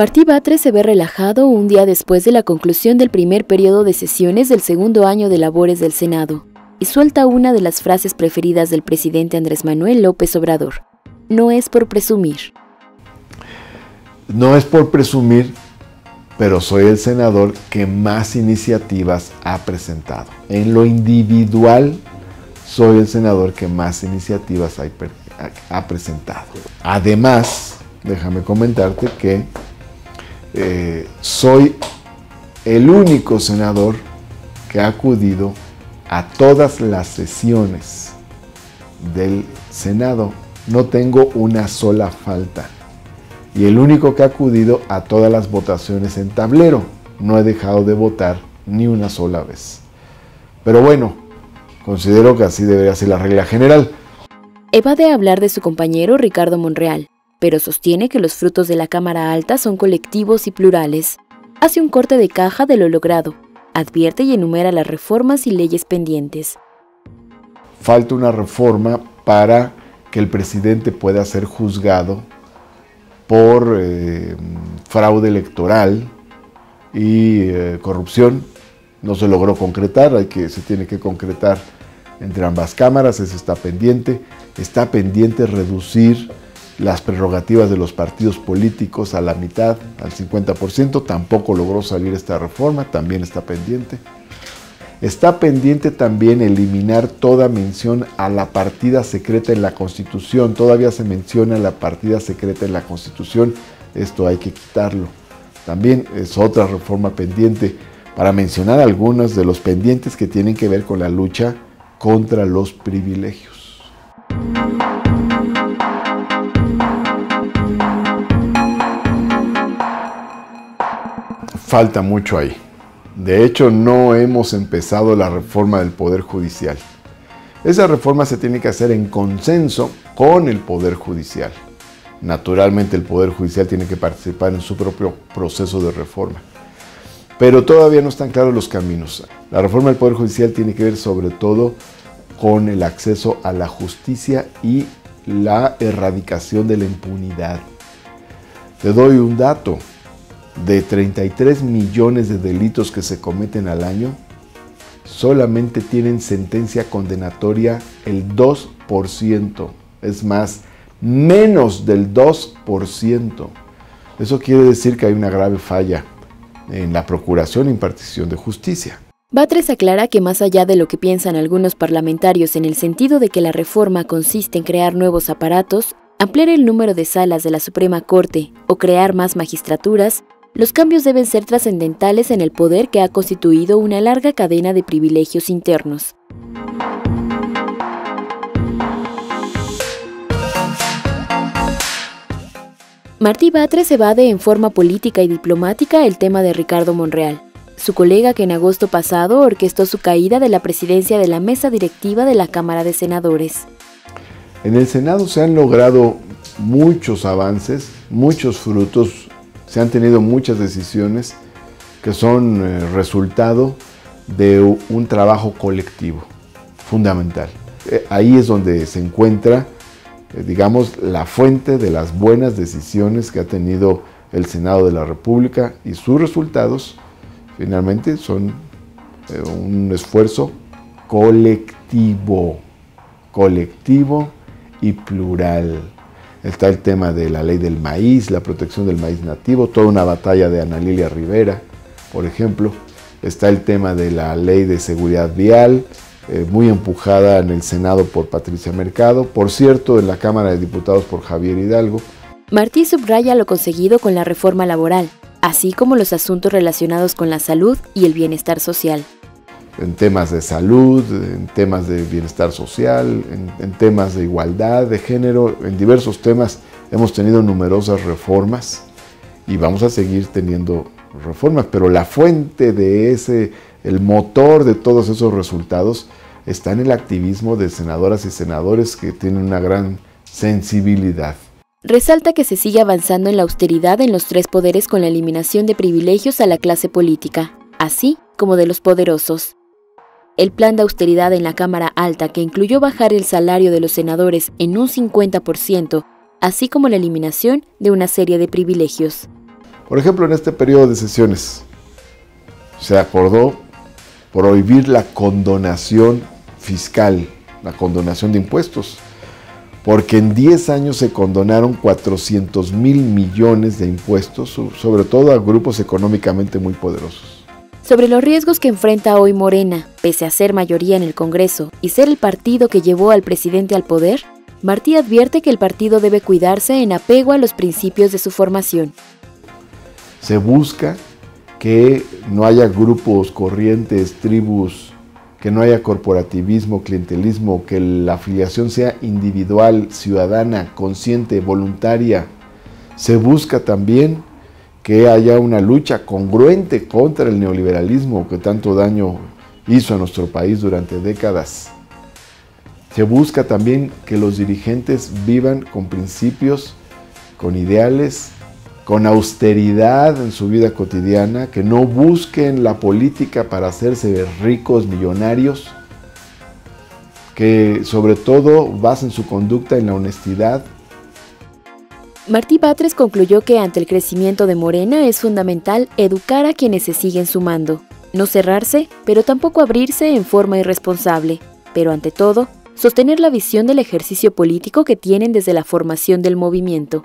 Martí Batres se ve relajado un día después de la conclusión del primer periodo de sesiones del segundo año de labores del Senado y suelta una de las frases preferidas del presidente Andrés Manuel López Obrador. No es por presumir. No es por presumir, pero soy el senador que más iniciativas ha presentado. En lo individual, soy el senador que más iniciativas ha, presentado. Además, déjame comentarte que eh, soy el único senador que ha acudido a todas las sesiones del Senado. No tengo una sola falta. Y el único que ha acudido a todas las votaciones en tablero. No he dejado de votar ni una sola vez. Pero bueno, considero que así debería ser la regla general. Evade hablar de su compañero Ricardo Monreal, pero sostiene que los frutos de la Cámara Alta son colectivos y plurales. Hace un corte de caja de lo logrado, advierte y enumera las reformas y leyes pendientes. Falta una reforma para que el presidente pueda ser juzgado por eh, fraude electoral y eh, corrupción. No se logró concretar, hay que, se tiene que concretar entre ambas cámaras, eso está pendiente. Está pendiente reducir las prerrogativas de los partidos políticos a la mitad, al 50%, tampoco logró salir esta reforma, también está pendiente. Está pendiente también eliminar toda mención a la partida secreta en la Constitución. Todavía se menciona la partida secreta en la Constitución. Esto hay que quitarlo. También es otra reforma pendiente para mencionar algunos de los pendientes que tienen que ver con la lucha contra los privilegios. Falta mucho ahí. De hecho, no hemos empezado la reforma del Poder Judicial. Esa reforma se tiene que hacer en consenso con el Poder Judicial. Naturalmente el Poder Judicial tiene que participar en su propio proceso de reforma. Pero todavía no están claros los caminos. La reforma del Poder Judicial tiene que ver sobre todo con el acceso a la justicia y la erradicación de la impunidad. Te doy un dato de 33 millones de delitos que se cometen al año, solamente tienen sentencia condenatoria el 2%. Es más, menos del 2%. Eso quiere decir que hay una grave falla en la procuración e impartición de justicia. Batres aclara que más allá de lo que piensan algunos parlamentarios en el sentido de que la reforma consiste en crear nuevos aparatos, ampliar el número de salas de la Suprema Corte o crear más magistraturas, los cambios deben ser trascendentales en el poder que ha constituido una larga cadena de privilegios internos. Martí Batres evade en forma política y diplomática el tema de Ricardo Monreal, su colega que en agosto pasado orquestó su caída de la presidencia de la mesa directiva de la Cámara de Senadores. En el Senado se han logrado muchos avances, muchos frutos se han tenido muchas decisiones que son eh, resultado de un trabajo colectivo fundamental. Eh, ahí es donde se encuentra, eh, digamos, la fuente de las buenas decisiones que ha tenido el Senado de la República y sus resultados finalmente son un esfuerzo colectivo, colectivo y plural. Está el tema de la ley del maíz, la protección del maíz nativo, toda una batalla de Ana Lilia Rivera, por ejemplo. Está el tema de la ley de seguridad vial, eh, muy empujada en el Senado por Patricia Mercado, por cierto, en la Cámara de Diputados por Javier Hidalgo. Martí subraya lo conseguido con la reforma laboral, así como los asuntos relacionados con la salud y el bienestar social en temas de salud, en temas de bienestar social, en, temas de igualdad de género, en diversos temas hemos tenido numerosas reformas y vamos a seguir teniendo reformas, pero la fuente de ese, el motor de todos esos resultados está en el activismo de senadoras y senadores que tienen una gran sensibilidad. Resalta que se sigue avanzando en la austeridad en los tres poderes con la eliminación de privilegios a la clase política, así como de los poderosos. El plan de austeridad en la Cámara Alta, que incluyó bajar el salario de los senadores en un 50%, así como la eliminación de una serie de privilegios. Por ejemplo, en este periodo de sesiones se acordó prohibir la condonación fiscal, la condonación de impuestos, porque en 10 años se condonaron 400 mil millones de impuestos, sobre todo a grupos económicamente muy poderosos. Sobre los riesgos que enfrenta hoy Morena, pese a ser mayoría en el Congreso y ser el partido que llevó al presidente al poder, Martí advierte que el partido debe cuidarse en apego a los principios de su formación. Se busca que no haya grupos, corrientes, tribus, que no haya corporativismo, clientelismo, que la afiliación sea individual, ciudadana, consciente, voluntaria. Se busca también que haya una lucha congruente contra el neoliberalismo que tanto daño hizo a nuestro país durante décadas. Se busca también que los dirigentes vivan con principios, con ideales, con austeridad en su vida cotidiana, que no busquen la política para hacerse ricos, millonarios, que sobre todo basen su conducta en la honestidad. Martí Batres concluyó que ante el crecimiento de Morena es fundamental educar a quienes se siguen sumando, no cerrarse, pero tampoco abrirse en forma irresponsable, pero ante todo, sostener la visión del ejercicio político que tienen desde la formación del movimiento.